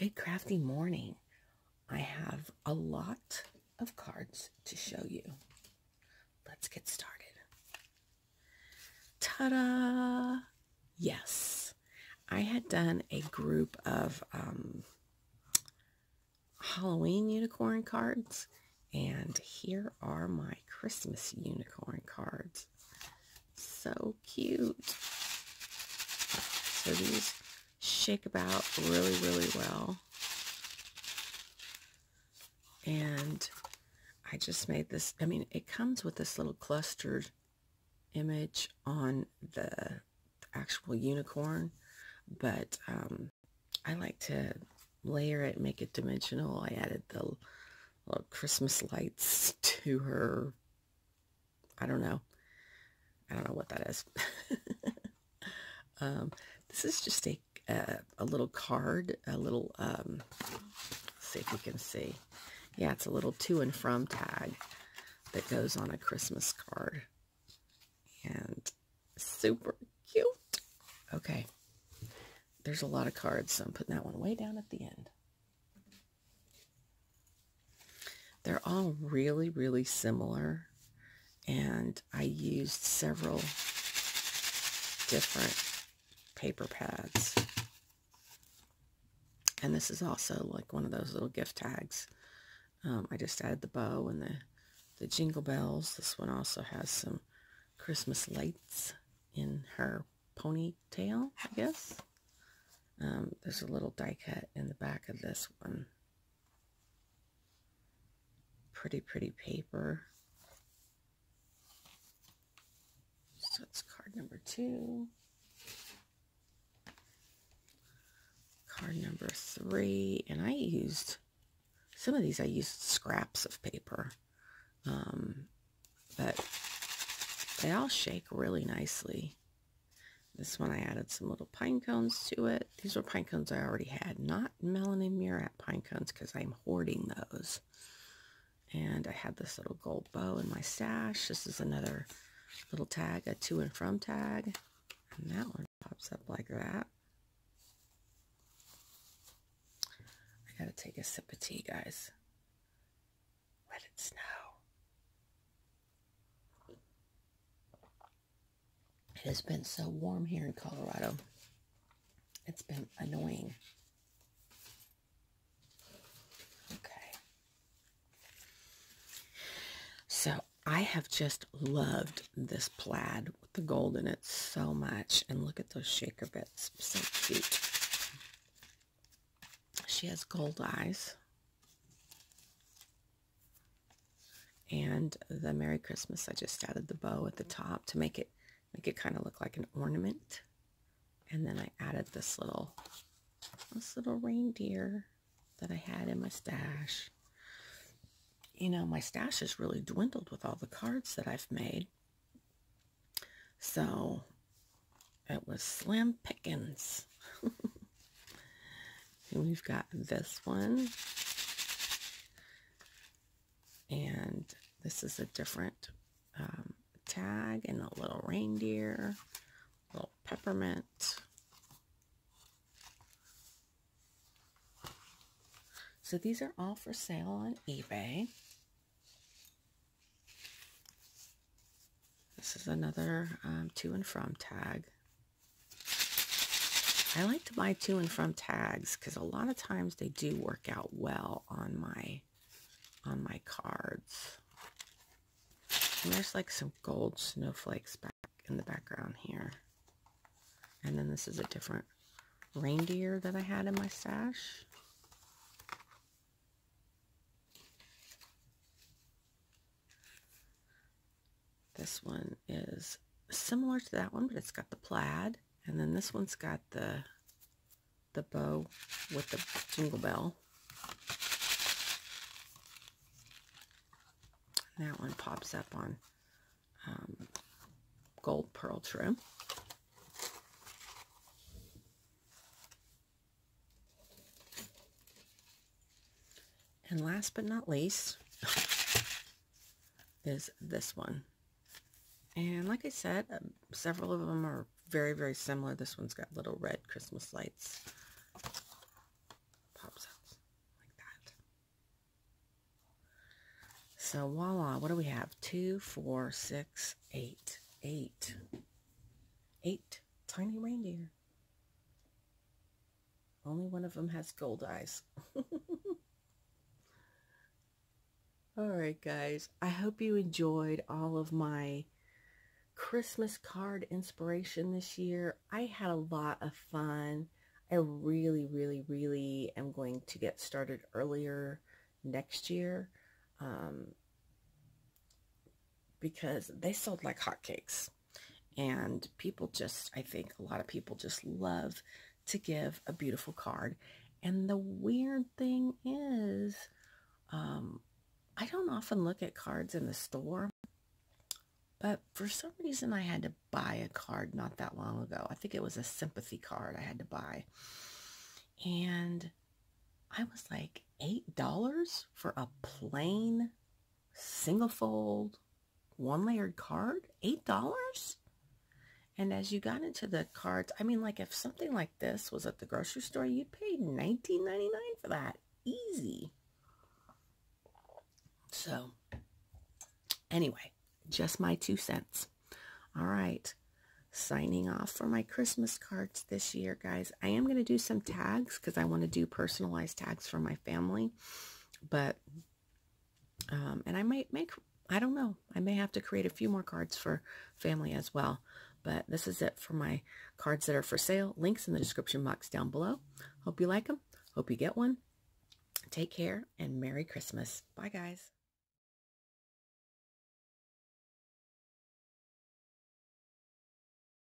Good crafty morning. I have a lot of cards to show you. Let's get started. Ta-da! Yes, I had done a group of um, Halloween unicorn cards, and here are my Christmas unicorn cards. So cute. So these shake about really, really well. And I just made this, I mean, it comes with this little clustered image on the actual unicorn, but um, I like to layer it, make it dimensional. I added the little Christmas lights to her. I don't know. I don't know what that is. um, this is just a, a little card, a little, um, see if you can see. Yeah, it's a little to and from tag that goes on a Christmas card. And super cute. Okay. There's a lot of cards, so I'm putting that one way down at the end. They're all really, really similar. And I used several different paper pads. And this is also like one of those little gift tags. Um, I just added the bow and the, the jingle bells. This one also has some Christmas lights in her ponytail, I guess. Um, there's a little die cut in the back of this one. Pretty, pretty paper. So it's card number two. Number three. And I used, some of these I used scraps of paper. Um, but they all shake really nicely. This one I added some little pine cones to it. These were pine cones I already had, not Melanie Murat pine cones because I'm hoarding those. And I had this little gold bow in my stash. This is another little tag, a to and from tag. And that one pops up like that. I gotta take a sip of tea, guys. Let it snow. It has been so warm here in Colorado. It's been annoying. Okay. So I have just loved this plaid with the gold in it so much. And look at those shaker bits. So cute. She has gold eyes. And the Merry Christmas, I just added the bow at the top to make it make it kind of look like an ornament. And then I added this little this little reindeer that I had in my stash. You know, my stash has really dwindled with all the cards that I've made. So it was slim pickings. and we've got this one. And this is a different um, tag and a little reindeer, a little peppermint. So these are all for sale on eBay. This is another um, to and from tag. I like to buy to and from tags because a lot of times they do work out well on my on my cards. And there's like some gold snowflakes back in the background here. And then this is a different reindeer that I had in my stash. This one is similar to that one, but it's got the plaid. And then this one's got the the bow with the jingle bell. That one pops up on um, gold pearl trim. And last but not least is this one. And like I said, um, several of them are very, very similar. This one's got little red Christmas lights. Pops up like that. So voila, what do we have? Two, four, six, eight, eight, eight tiny reindeer. Only one of them has gold eyes. All right, guys. I hope you enjoyed all of my Christmas card inspiration this year. I had a lot of fun. I really, really, really am going to get started earlier next year um, because they sold like hotcakes. And people just, I think a lot of people just love to give a beautiful card. And the weird thing is, um, I don't often look at cards in the store, but for some reason I had to buy a card not that long ago. I think it was a sympathy card I had to buy. And I was like, $8 for a plain single fold one layered card? $8? And as you got into the cards, I mean, like if something like this was at the grocery store, you'd pay $19.99 for that. Easy. So, anyway, just my two cents. All right. Signing off for my Christmas cards this year, guys. I am going to do some tags because I want to do personalized tags for my family. But, um, and I might make, I don't know, I may have to create a few more cards for family as well. But this is it for my cards that are for sale. Links in the description box down below. Hope you like them. Hope you get one. Take care and Merry Christmas. Bye, guys.